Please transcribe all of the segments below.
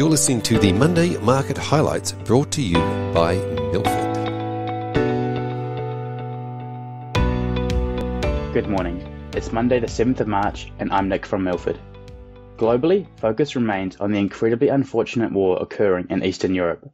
You're listening to the Monday Market Highlights brought to you by Milford. Good morning. It's Monday, the 7th of March, and I'm Nick from Milford. Globally, focus remains on the incredibly unfortunate war occurring in Eastern Europe,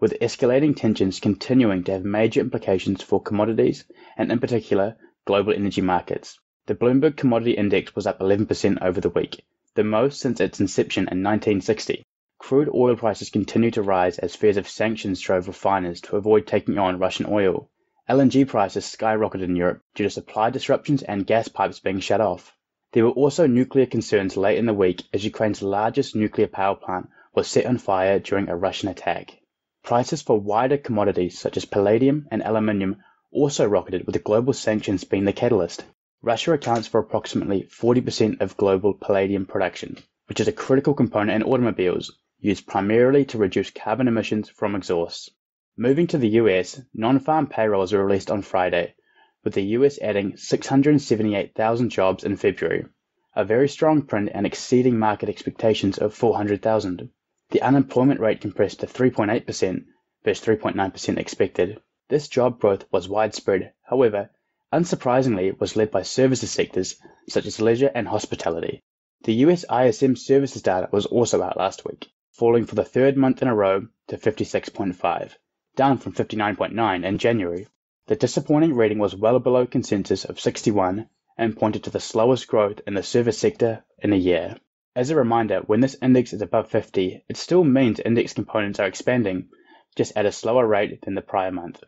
with escalating tensions continuing to have major implications for commodities and, in particular, global energy markets. The Bloomberg Commodity Index was up 11% over the week, the most since its inception in 1960. Crude oil prices continue to rise as fears of sanctions drove refiners to avoid taking on Russian oil. LNG prices skyrocketed in Europe due to supply disruptions and gas pipes being shut off. There were also nuclear concerns late in the week as Ukraine's largest nuclear power plant was set on fire during a Russian attack. Prices for wider commodities such as palladium and aluminium also rocketed with global sanctions being the catalyst. Russia accounts for approximately 40% of global palladium production, which is a critical component in automobiles used primarily to reduce carbon emissions from exhausts. Moving to the US, non-farm payrolls were released on Friday, with the US adding 678,000 jobs in February, a very strong print and exceeding market expectations of 400,000. The unemployment rate compressed to 3.8% versus 3.9% expected. This job growth was widespread, however, unsurprisingly was led by services sectors such as leisure and hospitality. The US ISM services data was also out last week falling for the third month in a row to 56.5, down from 59.9 in January. The disappointing reading was well below consensus of 61 and pointed to the slowest growth in the service sector in a year. As a reminder, when this index is above 50, it still means index components are expanding, just at a slower rate than the prior month.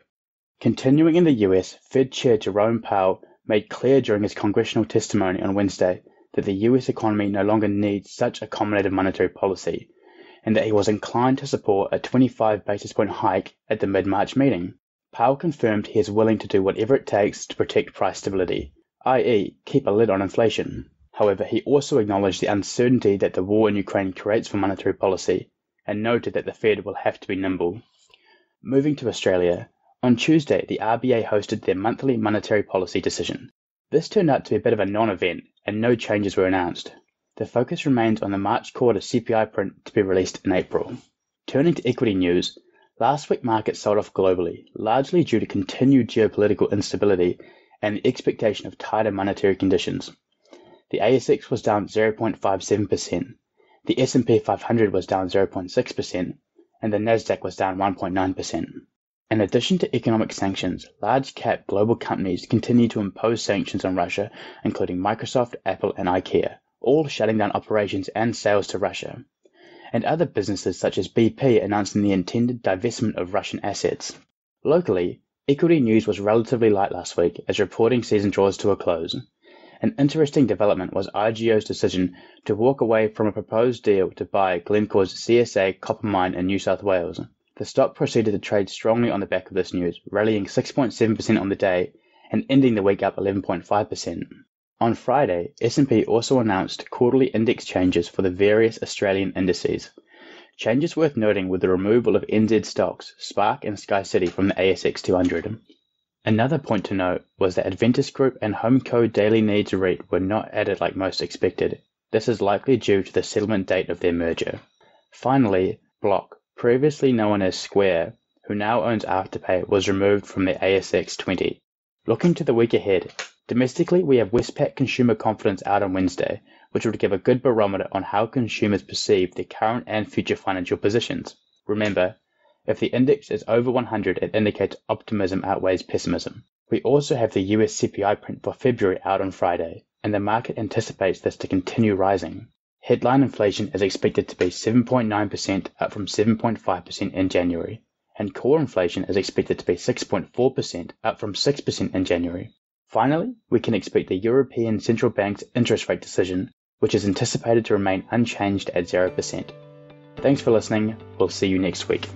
Continuing in the US, Fed Chair Jerome Powell made clear during his congressional testimony on Wednesday that the US economy no longer needs such accommodative monetary policy and that he was inclined to support a 25 basis point hike at the mid March meeting. Powell confirmed he is willing to do whatever it takes to protect price stability, i.e., keep a lid on inflation. However, he also acknowledged the uncertainty that the war in Ukraine creates for monetary policy and noted that the Fed will have to be nimble. Moving to Australia, on Tuesday, the RBA hosted their monthly monetary policy decision. This turned out to be a bit of a non event, and no changes were announced. The focus remains on the March quarter CPI print to be released in April. Turning to equity news, last week markets sold off globally, largely due to continued geopolitical instability and the expectation of tighter monetary conditions. The ASX was down 0.57%, the S&P 500 was down 0.6%, and the Nasdaq was down 1.9%. In addition to economic sanctions, large cap global companies continue to impose sanctions on Russia, including Microsoft, Apple, and IKEA all shutting down operations and sales to Russia, and other businesses such as BP announcing the intended divestment of Russian assets. Locally, equity news was relatively light last week as reporting season draws to a close. An interesting development was IGO's decision to walk away from a proposed deal to buy Glencore's CSA copper mine in New South Wales. The stock proceeded to trade strongly on the back of this news, rallying 6.7% on the day and ending the week up 11.5%. On Friday, S&P also announced quarterly index changes for the various Australian indices. Changes worth noting were the removal of NZ stocks, Spark and SkyCity from the ASX 200. Another point to note was that Aventus Group and HomeCo Daily Needs REIT were not added like most expected. This is likely due to the settlement date of their merger. Finally, Block, previously known as Square, who now owns Afterpay, was removed from the ASX 20. Looking to the week ahead, Domestically, we have Westpac consumer confidence out on Wednesday, which would give a good barometer on how consumers perceive their current and future financial positions. Remember, if the index is over 100, it indicates optimism outweighs pessimism. We also have the US CPI print for February out on Friday, and the market anticipates this to continue rising. Headline inflation is expected to be 7.9%, up from 7.5% in January, and core inflation is expected to be 6.4%, up from 6% in January. Finally, we can expect the European Central Bank's interest rate decision, which is anticipated to remain unchanged at 0%. Thanks for listening. We'll see you next week.